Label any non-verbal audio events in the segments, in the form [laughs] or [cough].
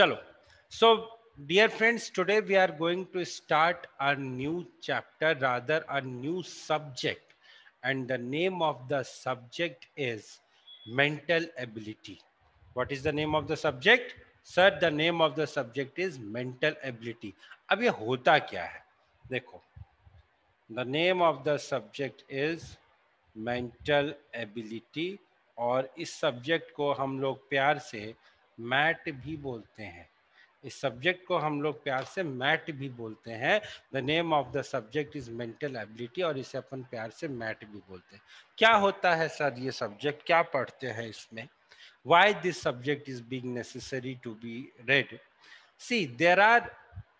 चलो। So dear friends today we are going to start a new chapter rather a new subject and the name of the subject is mental ability what is the name of the subject sir the name of the subject is mental ability अब ये होता क्या है? देखो the name of the subject is mental ability और इस subject को हम लोग प्यार से मैट भी बोलते हैं। इस सब्जेक्ट को हम लोग प्यार से मैट भी बोलते हैं। The name of the subject is mental ability और इसे अपन प्यार से मैट भी बोलते हैं। क्या होता है सर ये सब्जेक्ट क्या पढ़ते हैं इसमें? Why this subject is being necessary to be read see there are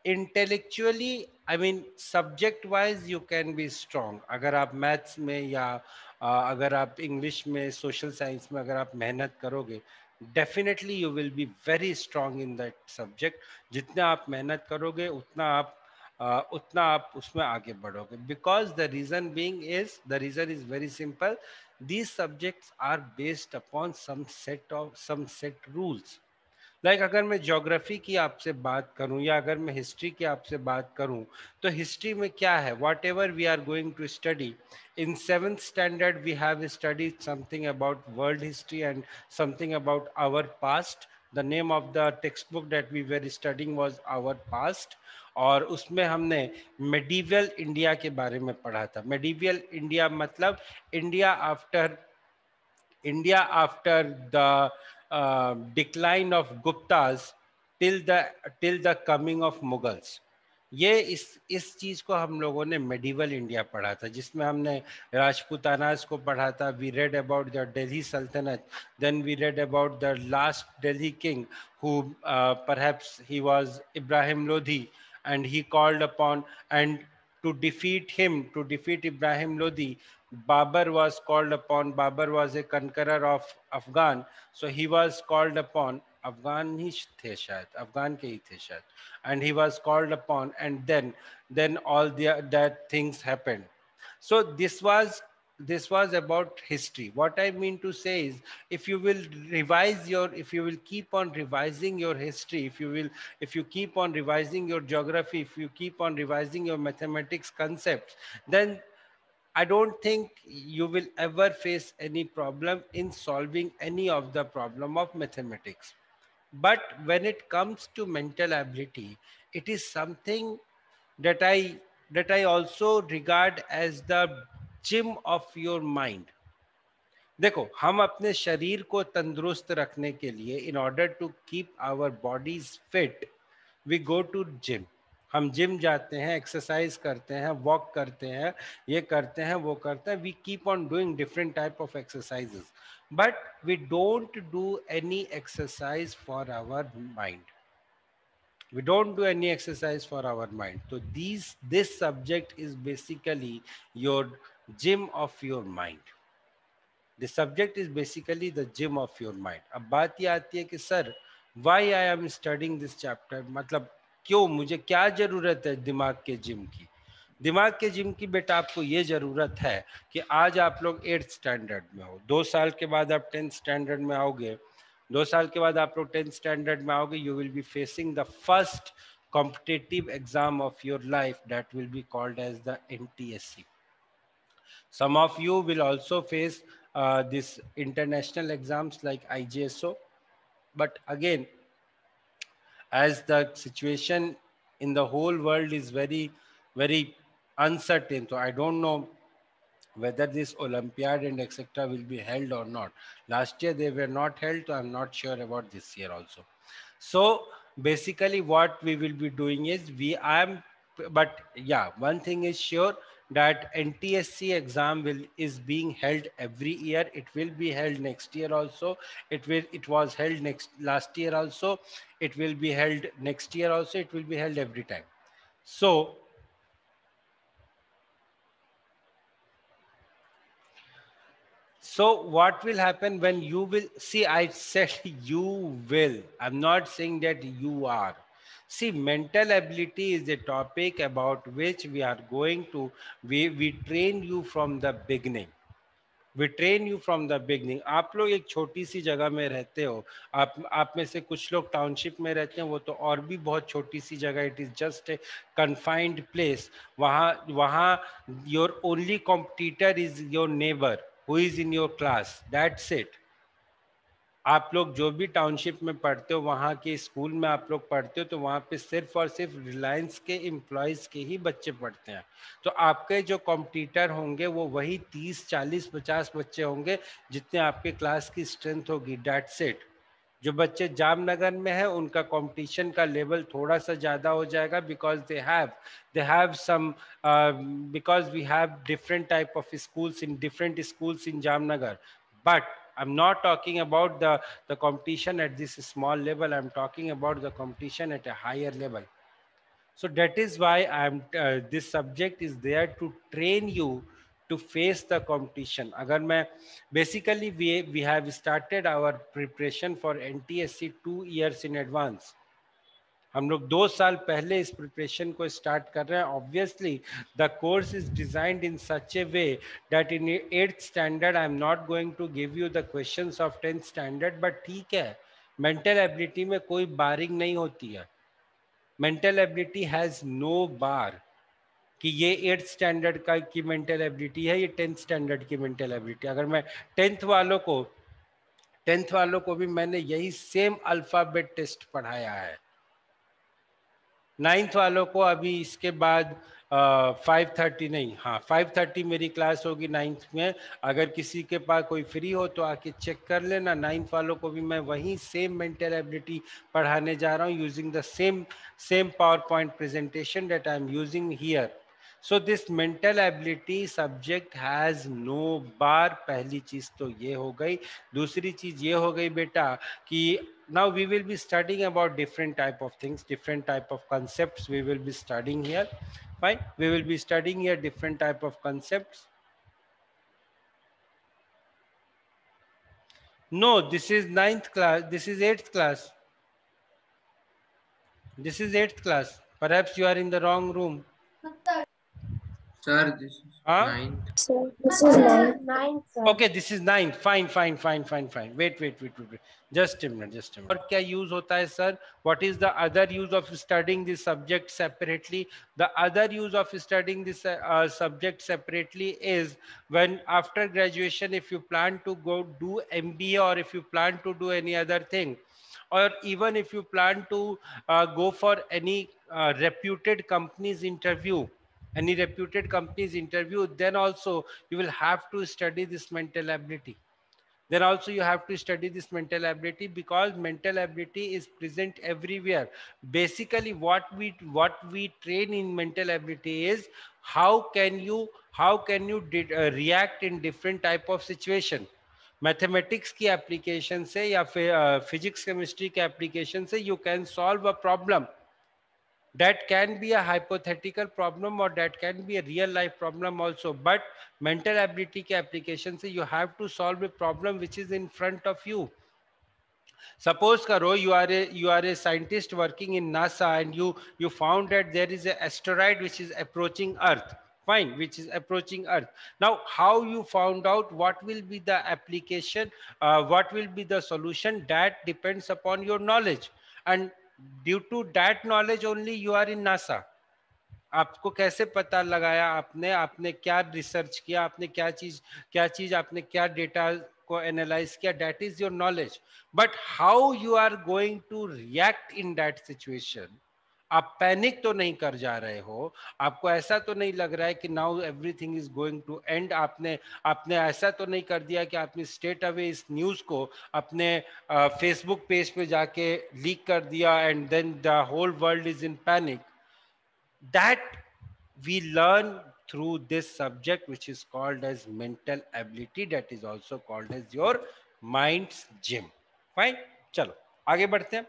intellectually I mean subject wise you can be strong अगर आप मैथ्स में या अगर आप इंग्लिश में सोशल साइंस में अगर आप मेहनत करोगे definitely you will be very strong in that subject जितना आप मेहनत करोगे उतना आप uh, उतना आप उसमें आगे बढ़ोगे. Because the reason being is the reason is very simple these subjects are based upon some set of some set rules. Like अगर मैं ज्योग्राफी की आपसे बात करूँ या अगर मैं हिस्ट्री की आपसे बात करूँ तो हिस्ट्री में क्या है? Whatever we are going to study in seventh standard we have studied something about world history and something about our past the name of the textbook that we were studying was our past और उसमें हमने medieval India के बारे में पढ़ा था। Medieval India मतलब India after India after the uh, decline of Guptas till the till the coming of. ये इस इस चीज़ को हम लोगों ने मेडिवल इंडिया पढ़ा था जिसमें हमने राजपूतानाज को पढ़ा था we read about the Delhi Sultanate then we read about the last Delhi king who perhaps he was Ibrahim Lodhi and he called upon and to defeat him to defeat ibrahim lodi Babur was called upon. Babur was a conqueror of Afghan, so he was called upon. Afghan ही थे शायद अफगान के ही थे शायद and he was called upon and then then all the that things happened so this was this was about history what i mean to say is if you will revise your if you will keep on revising your history if you will if you keep on revising your geography if you keep on revising your mathematics concepts then I don't think you will ever face any problem in solving any of the problem of mathematics. But when it comes to mental ability, it is something that I that I also regard as the gym of your mind. देखो हम अपने शरीर को तंदुरुस्त रखने के लिए in order to keep our bodies fit we go to gym हम जिम जाते हैं, एक्सरसाइज करते हैं, वॉक करते हैं, ये करते हैं, वो करते हैं we keep on doing different type of exercises but we don't do any exercise for our mind we don't do any exercise for our mind तो this this subject is basically your gym of your mind the subject is basically the gym of your mind अब बात ये आती है कि sir why I am studying this chapter मतलब क्यों? मुझे क्या ज़रूरत है दिमाग के जिम की? दिमाग के जिम की बेटा आपको ये ज़रूरत है कि आज आप लोग एट्थ स्टैंडर्ड में हो। दो साल के बाद आप टेंथ स्टैंडर्ड में आओगे दो साल के बाद आप लोग टेंथ स्टैंडर्ड में आओगे you will be facing the first competitive exam of your life that will be called as the N T S C some of you will also face uh, this international exams like IGSO but again as the situation in the whole world is very, very uncertain. So I don't know whether this Olympiad and etc. will be held or not. Last year they were not held, so I'm not sure about this year also. So basically what we will be doing is we I am, but yeah, one thing is sure that NTSC exam will is being held every year. It will be held next year also. It will it was held next last year also. It will be held next year also. It will be held every time. So so what will happen when you will see i said [laughs] you will i'm not saying that you are See, mental ability is a topic about which we are going to, we, we train you from the beginning. We train you from the beginning आप लोग एक छोटी सी जगह में रहते हो आप आप में से कुछ लोग टाउनशिप में रहते हैं वो तो और भी बहुत छोटी सी जगह it is just a confined place वहाँ वहाँ your only competitor is your neighbour who is in your class that's it आप लोग जो भी टाउनशिप में पढ़ते हो वहाँ के स्कूल में आप लोग पढ़ते हो तो वहाँ पे सिर्फ़ और सिर्फ़ रिलायंस के एम्प्लॉयज़ के ही बच्चे पढ़ते हैं। तो आपके जो कॉम्पिटिटर होंगे वो वही 30, 40, 50 बच्चे होंगे जितने आपके क्लास की स्ट्रेंथ होगी। डेट सेट जो बच्चे जामनगर में है उनका कंपटीशन का लेवल थोड़ा सा ज़्यादा हो जाएगा because they have they have some because we have different type of schools in different schools in Jamnagar. But I'm not talking about the, the competition at this small level. I'm talking about the competition at a higher level. So that is why I'm uh, this subject is there to train you to face the competition. Agar main, basically we, we have started our preparation for NTSC two years in advance. हम लोग दो साल पहले इस preparation को start कर रहे हैं। Obviously the course is designed in such a way that in eighth standard I am not going to give you the questions of tenth standard but ठीक है मेंटल एबिलिटी में कोई बारिंग नहीं होती है। Mental ability has no bar कि ये eighth standard का की मेंटल एबिलिटी है, ये टेंथ स्टैंडर्ड की मेंटल एबिलिटी अगर मैं टेंथ वालों को टेंथ वालों को भी मैंने यही सेम अल्फ़ाबेट टेस्ट पढ़ाया है। नाइन्थ वालों को अभी इसके बाद फाइव uh, थर्टी नहीं हाँ फाइव थर्टी मेरी क्लास होगी नाइन्थ में। अगर किसी के पास कोई फ्री हो तो आके चेक कर लेना। नाइन्थ वालों को भी मैं वही सेम मेंटल एबिलिटी पढ़ाने जा रहा हूँ using the same same power point presentation that I am using here so this mental ability subject has no bar पहली चीज़ तो ये हो गई। दूसरी चीज़ ये हो गई बेटा कि now we will be studying about different type of things different type of concepts we will be studying here. Fine. We will be studying here different type of concepts. No this is ninth class. This is eighth class. This is eighth class. Perhaps you are in the wrong room Sir, this is huh? ninth. Sir, this is ninth. ninth sir. Okay, this is ninth. Fine, fine, fine, fine, fine. Wait, wait, wait, wait, wait. Just a minute, just a minute. और क्या use होता है sir? What is the other use of studying this subject separately? The other use of studying this uh, subject separately is when after graduation, if you plan to go do MBA or if you plan to do any other thing, or even if you plan to uh, go for any uh, reputed company's interview, any reputed companies interview, then also you will have to study this mental ability. Then also you have to study this mental ability because mental ability is present everywhere. Basically, what we what we train in mental ability is how can you how can you did, uh, react in different type of situation. Mathematics की application से या फिर physics chemistry के application से you can solve a problem that can be a hypothetical problem or that can be a real life problem also. But mental ability ke application se you have to solve a problem which is in front of you. Suppose karo you are a you are a scientist working in nasa and you you found that there is an asteroid which is approaching earth. Fine which is approaching earth. Now how you found out what will be the application uh, what will be the solution that depends upon your knowledge. And due to that knowledge only you are in NASA आपको कैसे पता लगाया आपने? आपने क्या research किया? आपने क्या चीज़ क्या चीज़, आपने क्या डेटा को एनालाइज किया? That is your knowledge but how you are going to react in that situation आप पैनिक तो नहीं कर जा रहे हो। आपको ऐसा तो नहीं लग रहा है कि now everything is going to end आपने आपने ऐसा तो नहीं कर दिया कि आपने स्टेट अवे इस न्यूज़ को अपने फेसबुक पेज पे जाके लीक कर दिया and then the whole world is in panic that we learn through this subject which is called as mental ability that is also called as your mind gym fine चलो, आगे बढ़ते हैं।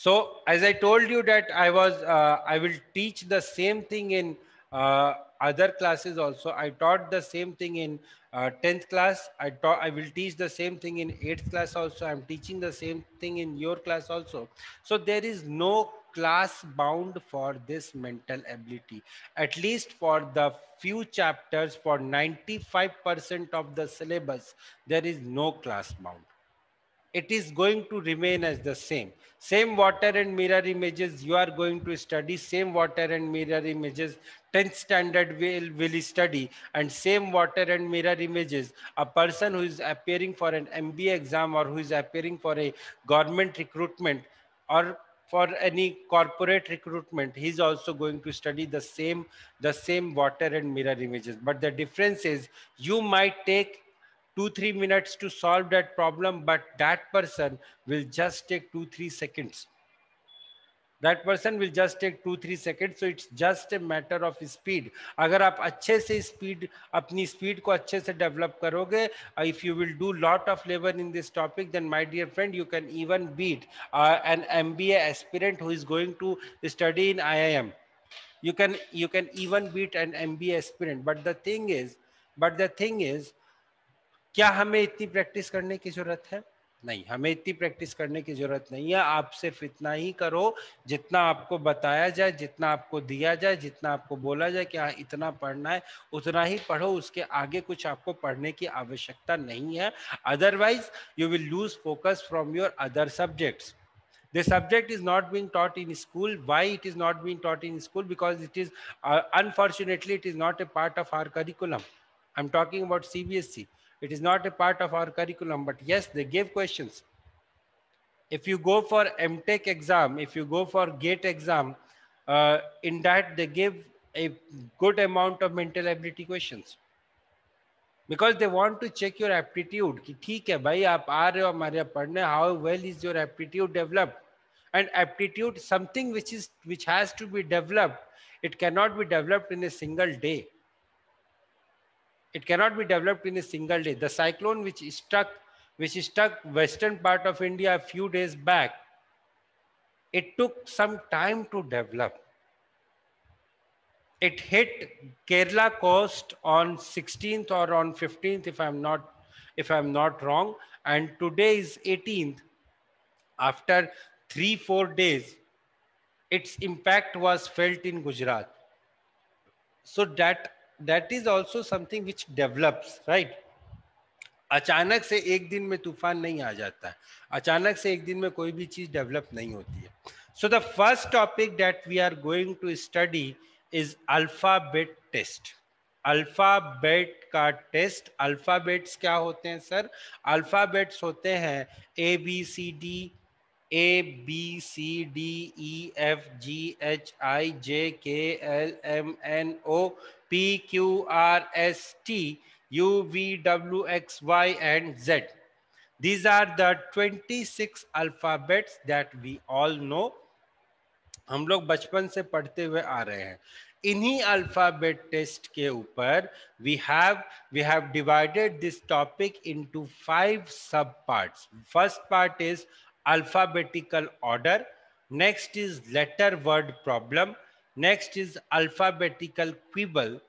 So as I told you that I was, uh, I will teach the same thing in uh, other classes also. I taught the same thing in uh, 10th class. I taught, I will teach the same thing in 8th class also. I'm teaching the same thing in your class also. So there is no class bound for this mental ability. At least for the few chapters, for 95% of the syllabus, there is no class bound. It is going to remain as the same. Same water and mirror images you are going to study, same water and mirror images 10th standard will, will study and same water and mirror images. A person who is appearing for an MBA exam or who is appearing for a government recruitment or for any corporate recruitment he's also going to study the same the same water and mirror images but the difference is you might take two three minutes to solve that problem but that person will just take two three seconds that person will just take two three seconds so it's just a matter of speed agar aap अच्छे से speed अपनी speed को अच्छे से develop करोगे if you will do lot of labor in this topic then my dear friend you can even beat uh, an MBA aspirant who is going to study in IIM you can you can even beat an MBA aspirant but the thing is but the thing is क्या हमें इतनी practice करने की ज़रूरत है? नहीं हमें इतनी प्रैक्टिस करने की ज़रूरत नहीं है। आप सिर्फ़ इतना ही करो जितना आपको बताया जाए जितना आपको दिया जाए जितना आपको बोला जाए कि हाँ इतना पढ़ना है उतना ही पढ़ो। उसके आगे कुछ आपको पढ़ने की आवश्यकता नहीं है। Otherwise you will lose focus from your other subjects the subject is not being taught in school. Why it is not being taught in school? Because it is uh, unfortunately it is not a part of our curriculum. I'm talking about cbsc It is not a part of our curriculum, but yes, they give questions. If you go for MTech exam, if you go for GATE exam, uh, in that they give a good amount of mental ability questions. because they want to check your aptitude कि ठीक है भाई आप आ रहे हो हमारे पढ़ने how well is your aptitude developed and aptitude something which is which has to be developed it cannot be developed in a single day it cannot be developed in a single day. The cyclone which struck, which struck western part of India a few days back, it took some time to develop. It hit Kerala coast on 16th or on 15th, if I'm not, if I'm not wrong. And today is 18th. After three, four days, its impact was felt in Gujarat. So that that is also something which develops right अचानक से एक दिन में तूफ़ान नहीं आ जाता अचानक से एक दिन में कोई भी चीज़ डेवलप नहीं होती है। So the first topic that we are going to study is alphabet test alphabet का टेस्ट अल्फाबेट्स क्या होते हैं सर अल्फाबेट्स होते हैं A B C D A B C D E F G H I J K L M N O P, Q, R, S, T, U, V, W, X, Y, and Z. These are the 26 alphabets that we all know. हम लोग बचपन से पढ़ते हुए आ रहे हैं इन्हीं alphabet test के ऊपर we have we have divided this topic into five sub parts first part is alphabetical order next is letter word problem Next is alphabetical quibble.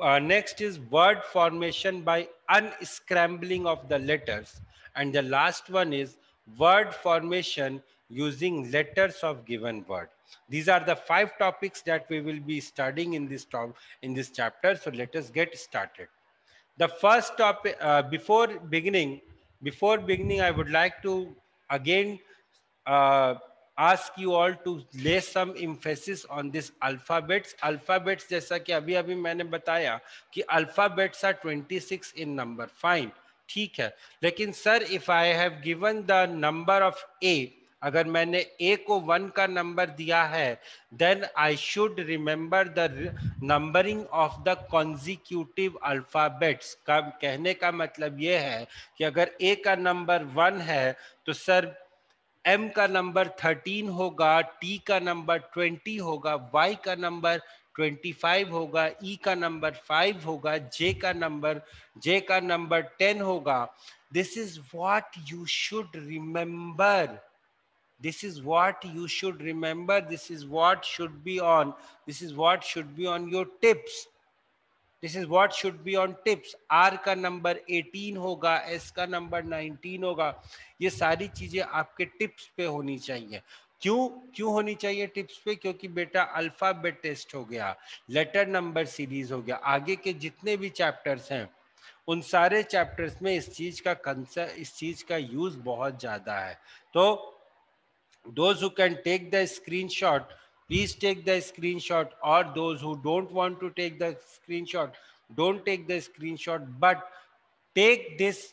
Uh, next is word formation by unscrambling of the letters. And the last one is word formation using letters of given word. These are the five topics that we will be studying in this, in this chapter. So let us get started. The first topic, uh, before beginning, before beginning, I would like to again uh, ask you all to lay some emphasis on this alphabets alphabets जैसा कि अभी अभी मैंने बताया कि alphabets are 26 in number fine ठीक है लेकिन sir if I have given the number of A अगर मैंने A को वन का नंबर दिया है then I should remember the numbering of the consecutive alphabets का कहने का मतलब ये है कि अगर A का नंबर वन है तो सर एम का नंबर थर्टीन होगा टी का नंबर ट्वेंटी होगा वाई का नंबर ट्वेंटी फाइव होगा ई e का नंबर फाइव होगा जे का नंबर जे का नंबर टेन होगा this is what you should remember this is what you should remember this is what should be on this is what should be on your tips this is what should be on tips R का number 18 होगा S का number 19 होगा। ये सारी चीज़ें आपके tips पे होनी चाहिए। क्यों क्यों होनी चाहिए टिप्स पे? क्योंकि बेटा अल्फ़ाबेट टेस्ट हो गया लेटर नंबर सीरीज़ हो गया। आगे के जितने भी चैप्टर्स हैं, उन सारे चैप्टर्स में इस चीज़ का कंसेप्ट इस चीज़ का यूज़ बहुत ज़्यादा है। तो those who can take the screenshot please take the screenshot or those who don't want to take the screenshot, don't take the screenshot, but take this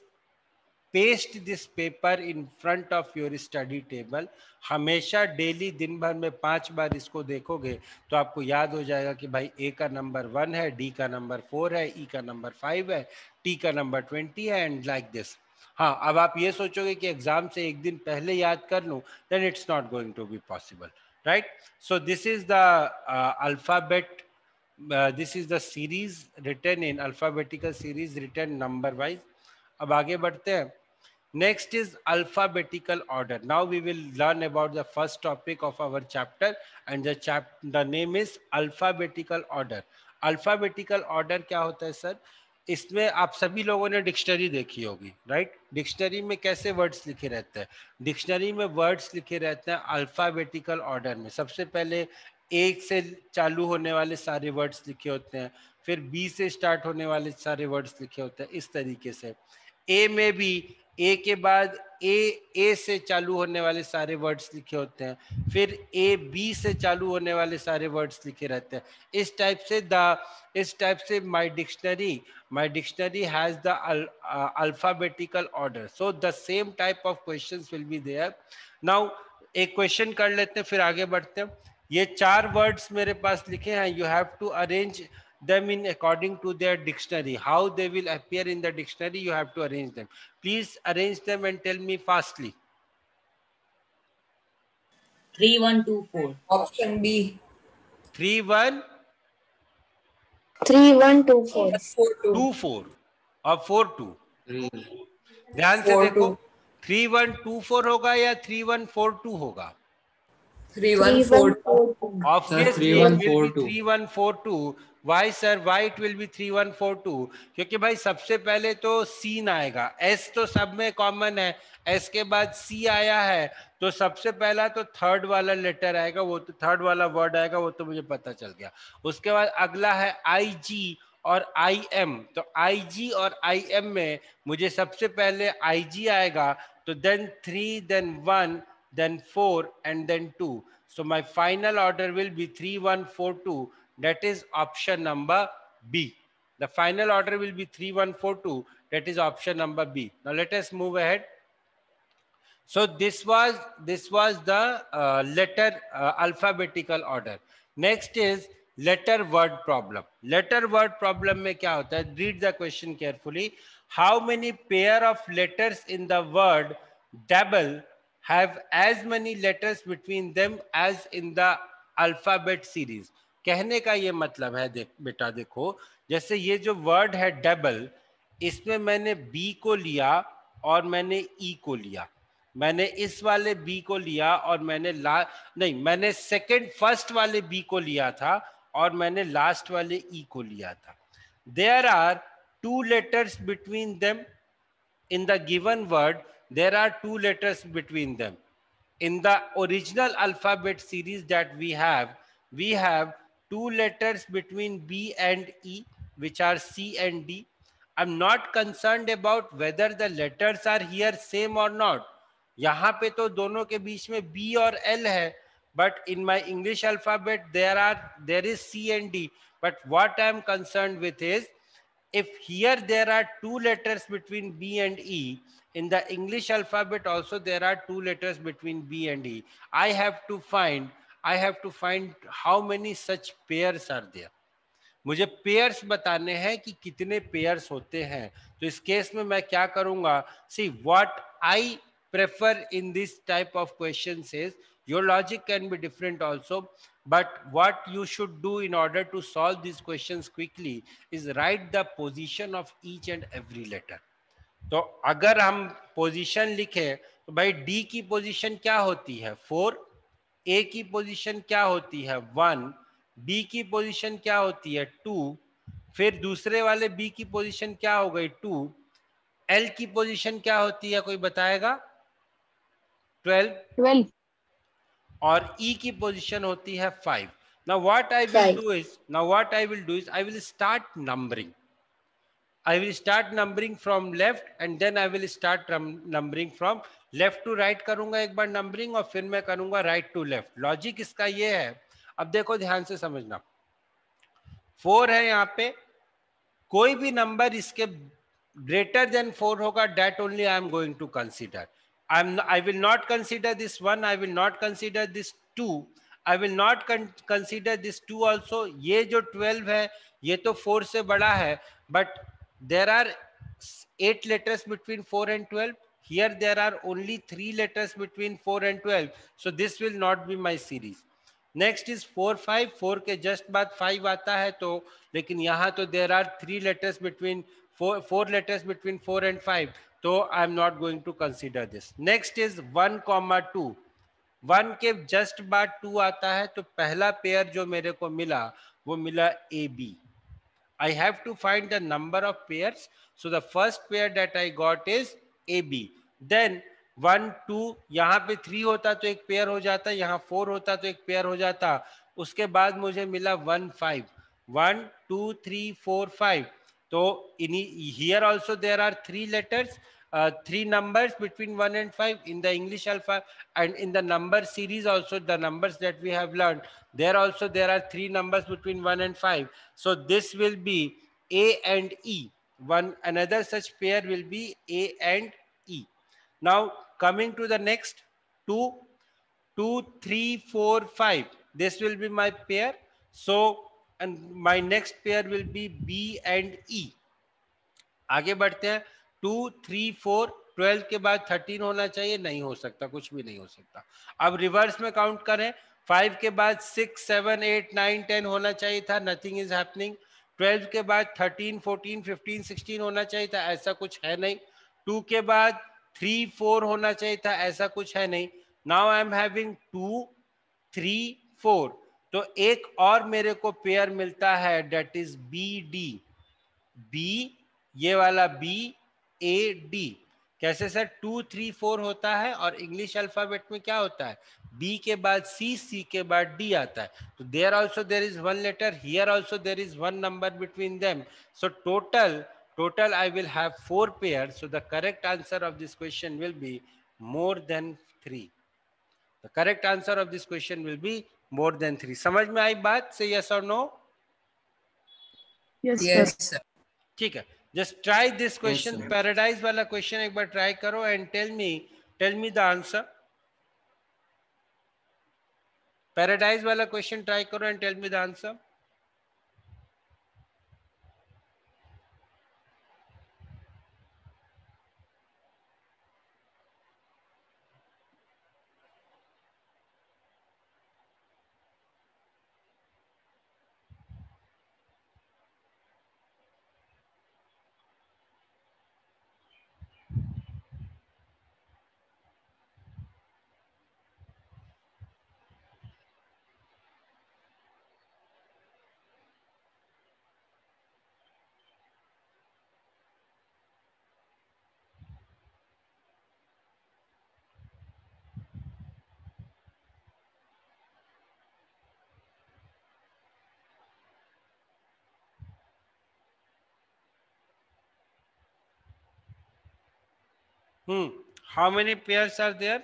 paste this paper in front of your study table हमेशा daily दिन भर में पाँच बार इसको देखोगे तो आपको याद हो जाएगा कि भाई ए का नंबर वन है डी का नंबर फोर है ई e का नंबर फाइव है टी का नंबर ट्वेंटी है एंड लाइक दिस हाँ अब आप ये सोचोगे कि एग्ज़ाम से एक दिन पहले याद कर लूँ then it's not going to be possible Right so this is the alphabet this is the series written in alphabetical series written number wise अब आगे बढ़ते हैं Next is alphabetical order. Now we will learn about the first topic of our chapter and the chap the name is alphabetical order. Alphabetical order क्या होता है sir इसमें आप सभी लोगों ने डिक्शनरी देखी होगी राइट डिक्शनरी में कैसे वर्ड्स लिखे रहते हैं? डिक्शनरी में वर्ड्स लिखे रहते हैं अल्फाबेटिकल ऑर्डर में। सबसे पहले एक से चालू होने वाले सारे वर्ड्स लिखे होते हैं, फिर बी से स्टार्ट होने वाले सारे वर्ड्स लिखे होते हैं, इस तरीके से। ए में भी ए के बाद ए ए से चालू होने वाले सारे वर्ड्स लिखे होते हैं। फिर ए बी से चालू होने वाले सारे वर्ड्स लिखे रहते हैं। इस टाइप से द इस टाइप से my dictionary my dictionary has the alphabetical order so the same type of questions will be there now एक क्वेश्चन कर लेते हैं, फिर आगे बढ़ते हैं। ये चार वर्ड्स मेरे पास लिखे हैं। You have to arrange them in according to their dictionary. How they will appear in the dictionary, you have to arrange them. Please arrange them and tell me fastly. 3124. Option B. 3 1 3 1 2 4 2 4 और 4 2 ध्यान से देखो 3 1 2 4 होगा या 3 1 4 2 होगा 3 1 4 2 obviously it will be 3 1 4 2 why sir why it three one four two क्योंकि भाई सबसे पहले तो सीन आएगा। एस तो सब में कॉमन है। एस के बाद सी आया है। तो सबसे पहला तो थर्ड वाला लेटर आएगा। वो तो थर्ड वाला वर्ड आएगा। वो तो मुझे पता चल गया। उसके बाद अगला है आई जी और आई एम तो आई जी और आई एम में मुझे सबसे पहले आई जी आएगा। तो then three then one then 4 and then 2. So my final order will be 3142. That is option number B. The final order will be 3142. That is option number B. Now let us move ahead. So this was, this was the uh, letter uh, alphabetical order. Next is letter word problem. Letter word problem mein kya hota hai? Read the question carefully. How many pair of letters in the word double have as many letters between them as in the alphabet series? कहने का ये मतलब है, देख, बेटा देखो, जैसे ये जो वर्ड है डबल इसमें मैंने बी को लिया और मैंने ई e को लिया मैंने इस वाले बी को लिया और मैंने ला, नहीं, मैंने सेकंड फ़र्स्ट वाले बी को लिया था और मैंने लास्ट वाले ई e को लिया था there are two letters between them in the given word There are two letters between them in the original alphabet series that we have we have two letters between B and E, which are C and D. I'm not concerned about whether the letters are here same or not. यहाँ पे तो दोनों के बीच में B और L है, but in my English alphabet there are there is C and D. But what I'm concerned with is if here there are two letters between B and E, in the English alphabet also there are two letters between B and E. I have to find I have to find how many such pairs are there मुझे pairs बताने हैं कि कितने pairs होते हैं तो इस case में मैं क्या करूंगा see what I prefer in this type of question is your logic can be different also But what you should do in order to solve this question quickly is write the position of each and every letter तो अगर हम position लिखे तो भाई D की position क्या होती है? फोर ए की पोजीशन क्या होती है? वन बी की पोजीशन क्या होती है? टू फिर दूसरे वाले बी की पोजीशन क्या हो गई? टू एल की पोजीशन क्या होती है? कोई बताएगा? ट्वेल्व ट्वेल्व और e की पोजिशन होती है फाइव ना what I will do is ना what I will do is I will start numbering I will start numbering from left and then I will start numbering from left to right करूँगा एक बार numbering और फिर मैं करूँगा right to left logic इसका ये है। अब देखो ध्यान से समझना। फोर है यहाँ पे। कोई भी नंबर इसके ग्रेटर देन फोर होगा that only I am going to consider I am I will not consider this one I will not consider this two I will not consider this two also ये जो twelve है ये तो four से बड़ा है but there are eight letters between four and twelve here there are only three letters between 4 and 12 so this will not be my series next is 4 5 4 के just बाद 5 आता है तो लेकिन यहाँ तो there are three letters between four four letters between 4 and 5 तो I am not going to consider this next is one comma two one के जस्ट बाद टू आता है तो पहला पेयर जो मेरे को मिला, वो मिला A B I have to find the number of pair so the first pair that I got is A B then one two यहाँ पे थ्री होता तो एक पेयर हो जाता, यहाँ फोर होता तो एक पेयर हो जाता. उसके बाद मुझे मिला one five one two three four five So in here also there are three letters, uh, three numbers between one and five in the English alpha and in the number series also the numbers that we have learned. There also there are three numbers between one and five. So this will be A and E. One another such pair will be A and E. Now coming to the next two, two, three, four, five. This will be my pair. So and my next pair will be B and E आगे बढ़ते हैं। To three four twelve के बाद thirteen होना चाहिए। नहीं हो सकता, कुछ भी नहीं हो सकता। अब रिवर्स में काउंट करें। फाइव के बाद six seven eight nine ten होना चाहिए था। नथिंग इज़ हैपनिंग ट्वेल्व के बाद थर्टीन फोर्टीन फिफ्टीन सिक्सटीन होना चाहिए था। ऐसा कुछ है नहीं। टू के बाद थ्री फोर होना चाहिए था। ऐसा कुछ है नहीं। Now I am having two three four तो एक और मेरे को पेयर मिलता है that is B D B ये वाला बी ए डी कैसे सर टू थ्री फोर होता है और इंग्लिश अल्फ़ाबेट में क्या होता है? बी के बाद सी सी के बाद डी आता है। तो there also there is one letter here also there is one number between them so total total I will have four pair so the correct answer of this question will be more than three the correct answer of this question will be more than three समझ में आई बात से yes और no yes ठीक है just try this question yes, paradise wala question ek bar try karo and tell me tell me the answer paradise wala question try karo and tell me the Hmm. How many pairs are there?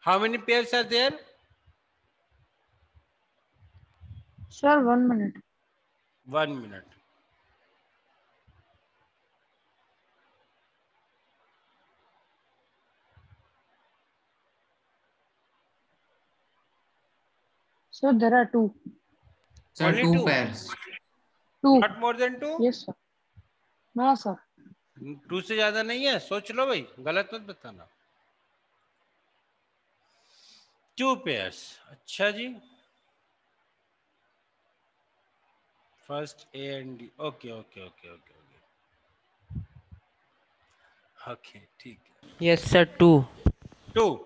How many pairs are there? Sir, one minute. One minute. Sir, there are two. Sir, Only two two? pairs. Two. Not more than two? Yes, sir. No, sir. Two से ज़्यादा नहीं है सोच लो भाई गलत मत बताना two pairs अच्छा जी First A and D. Okay, okay, okay, okay, okay. Okay, ठीक है. Yes, sir. Two. Two.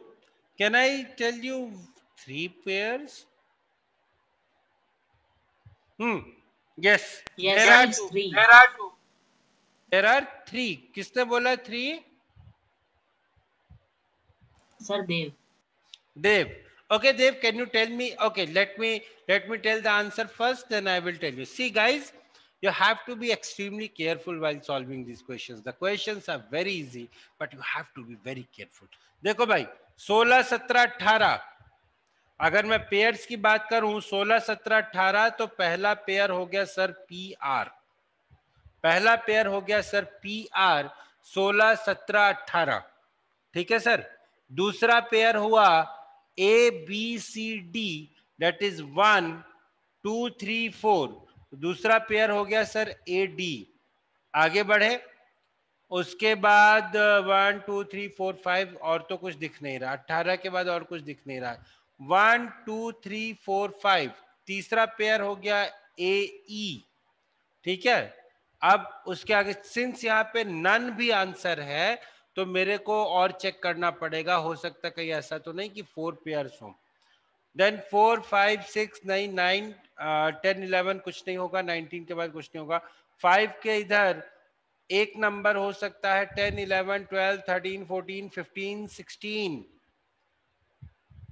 Can I tell you three pairs? Hmm. Yes. Yes, there sir, are it's two. three. There are two. There are three. किसने बोला three? Sir Dev. Dev. Okay, Dev, can you tell me? Okay, let me let me tell the answer first, then I will tell you. See, guys, you have to be extremely careful while solving these questions. The questions are very easy, but you have to be very careful. देखो भाई, 16, 17, 18 अगर मैं pairs की बात करूँ 16, 17, 18 तो पहला pair हो गया सर पी आर पहला पेयर हो गया सर पी आर सोलह सत्रह अठारह ठीक है सर दूसरा पेयर हुआ A B C D that is one two three four दूसरा पेयर हो गया सर ए डी आगे बढ़े। उसके बाद one two three four five और तो कुछ दिख नहीं रहा। अट्ठारह के बाद और कुछ दिख नहीं रहा। One two three four five तीसरा पेयर हो गया ए ई ठीक है? अब उसके आगे सिंस यहाँ पे नन भी आंसर है तो मेरे को और चेक करना पड़ेगा। हो सकता कहीं ऐसा तो नहीं कि फोर पेयर्स हो। Then four five six nine nine ten eleven कुछ नहीं होगा। नाइनटीन के बाद कुछ नहीं होगा। फाइव के इधर एक नंबर हो सकता है। Ten eleven twelve thirteen fourteen fifteen sixteen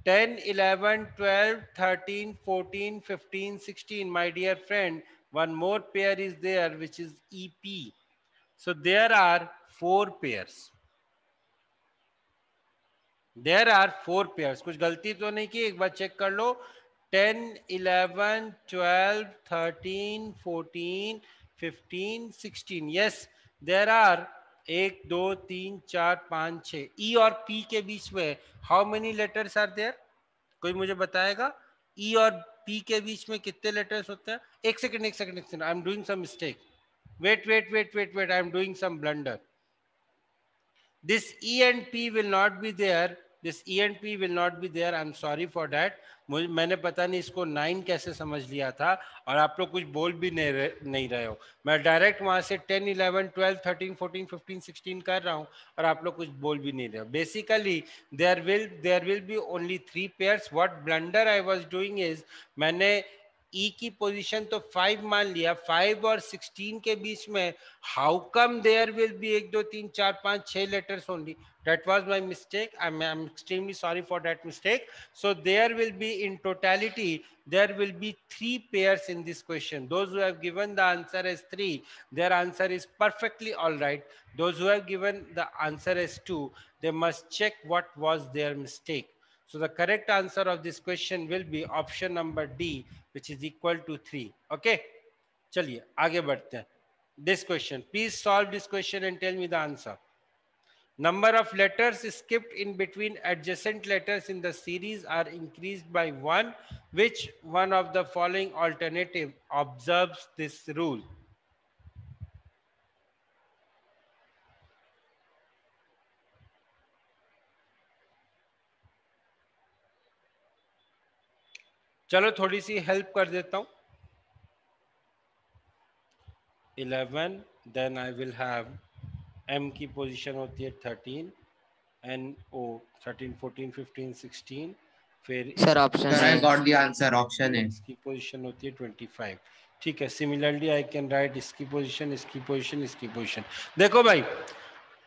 ten eleven twelve thirteen fourteen fifteen sixteen my dear friend one more pair is there, which is ep so there are four pairs. There are four pairs. कुछ गलती तो नहीं की, एक बार check कर लो. 10 11 12 13 14 15 16 yes, there are एक, दो, तीन, चार, पाँच छ ई और पी के बीच में how many letters are there कोई मुझे बताएगा? ई e और पी के बीच में कितने लेटर्स होते हैं? एक सेकंड एक सेकंड एक second I am doing some mistake wait wait wait wait wait I am doing some blunder this e and p will not be there. This e and p will not be there. I'm sorry for that. मैंने पता नहीं इसको nine कैसे समझ लिया था और आप लोग कुछ बोल भी नहीं रहे, नहीं रहे हो। मैं डायरेक्ट वहाँ से ten eleven twelve thirteen fourteen fifteen sixteen कर रहा हूँ और आप लोग कुछ बोल भी नहीं रहे हो। Basically there will there will be only three pairs what blunder I was doing is मैंने ई की पोजीशन तो फाइव मान लिया फाइव और सिक्सटीन के बीच में how come there will be एक दो तीन चार पाँच छह letters only that was my mistake i'm, I'm extremely sorry for that mistake so there will be in totality there will be three pairs in this question those who have given the answer as three their answer is perfectly all right those who have given the answer as two they must check what was their mistake so the correct answer of this question will be option number d which is equal to three okay चलिए आगे बढ़ते हैं this question please solve this question and tell me the answer Number of letters skipped in between adjacent letters in the series are increased by one. Which one of the following alternative observes this rule? चलो थोड़ी सी help कर देता हूँ 11 then I will have M की position होती है thirteen N O thirteen fourteen fifteen sixteen फिर Sir, option Sir, I A. got the answer. Option A. इसकी पोजीशन होती है ट्वेंटी फाइव ठीक है सिमिलरली आई कैन राइट इसकी पोजीशन इसकी पोजीशन इसकी पोजीशन देखो भाई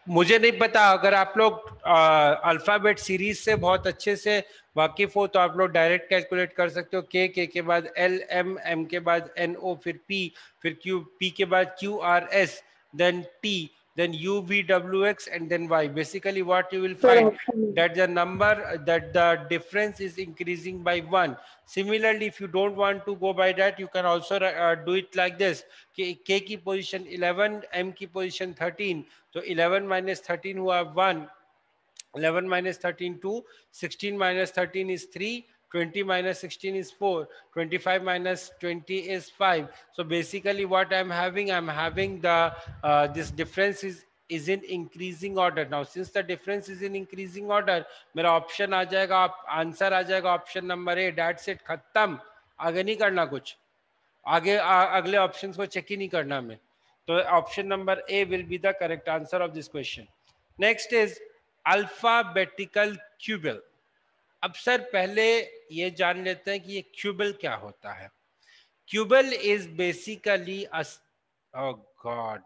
मुझे नहीं पता अगर आप लोग अल्फ़ाबेट सीरीज़ से बहुत अच्छे से वाकिफ हो तो आप लोग डायरेक्ट कैलकुलेट कर सकते हो के के के बाद एल एम एम के बाद एन ओ फिर पी फिर क्यू पी के बाद Q R S then T then U V W X and then Y basically what you will find that the number that the difference is increasing by one similarly if you don't want to go by that you can also do it like this K की position 11 M की position 13 तो 11 minus 13 हुआ 1 11 minus 13 2 16 minus 13 is 3 20 minus 16 is 4 25 minus 20 is 5 so basically what i'm having i'm having the uh, this difference is is in increasing order now since the difference is in increasing order मेरा option आ जाएगा answer आ जाएगा option number A डेट सेट खत्म आगे नहीं करना कुछ आगे आ, अगले ऑप्शंस को चेक ही नहीं करना हमें तो option number A will be the correct answer of this question next is alphabetical क्यूबल अब सर, पहले ये जान लेते हैं कि ये क्यूबल क्या होता है। क्यूबल इज़ बेसिकली गॉड